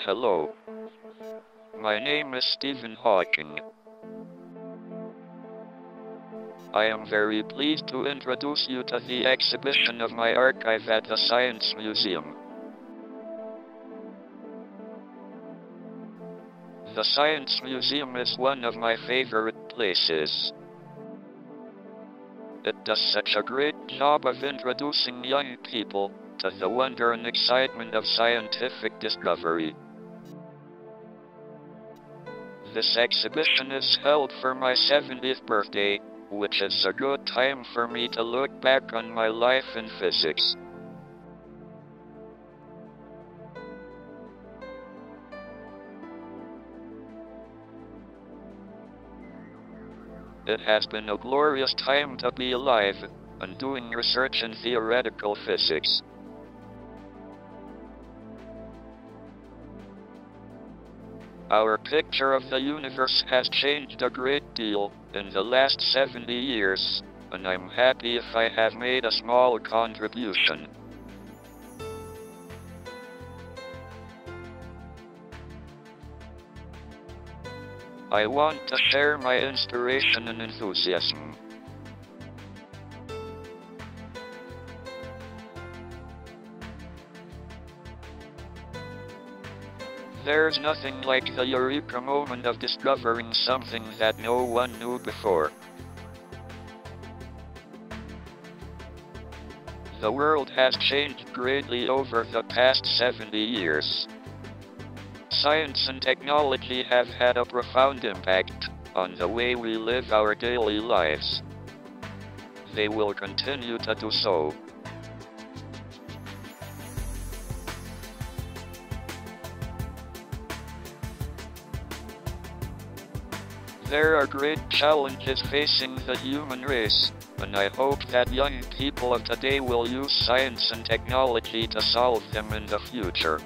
Hello. My name is Stephen Hawking. I am very pleased to introduce you to the exhibition of my archive at the Science Museum. The Science Museum is one of my favorite places. It does such a great job of introducing young people to the wonder and excitement of scientific discovery. This exhibition is held for my 70th birthday, which is a good time for me to look back on my life in physics. It has been a glorious time to be alive and doing research in theoretical physics. Our picture of the universe has changed a great deal in the last 70 years, and I'm happy if I have made a small contribution. I want to share my inspiration and enthusiasm. There's nothing like the eureka moment of discovering something that no one knew before. The world has changed greatly over the past 70 years. Science and technology have had a profound impact on the way we live our daily lives. They will continue to do so. There are great challenges facing the human race, and I hope that young people of today will use science and technology to solve them in the future.